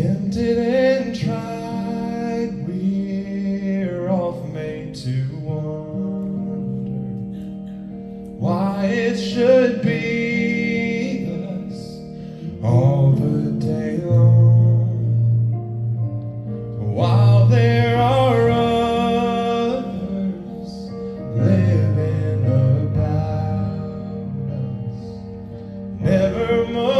Tempted and tried, we're oft made to wonder why it should be thus all the day long. While there are others living about us, nevermore.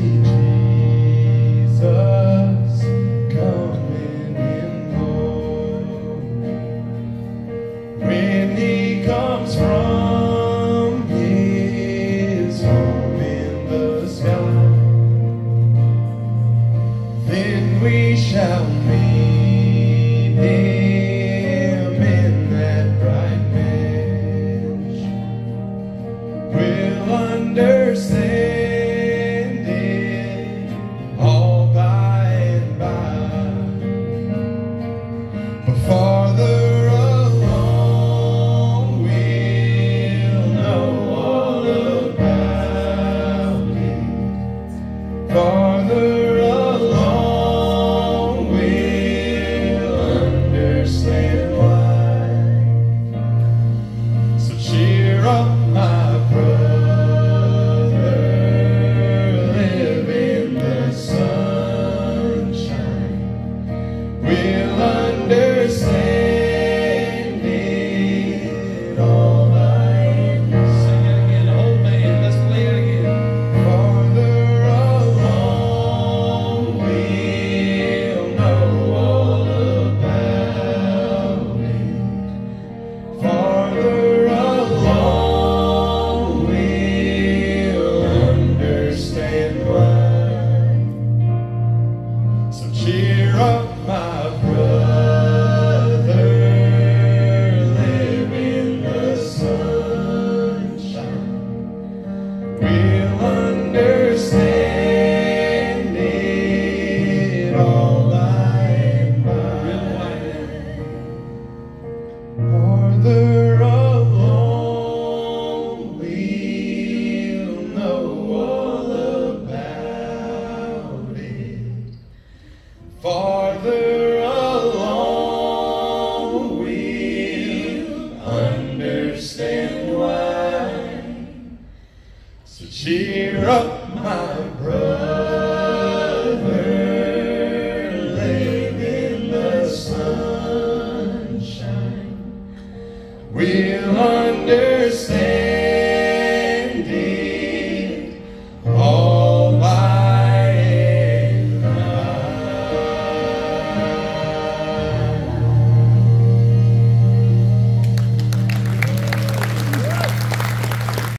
we shall meet him in that bright bench. We'll understand it all by and by. But farther along, we'll know all about it. Farther from Farther along we'll understand why. So cheer up, my brother, late in the sunshine. We'll understand.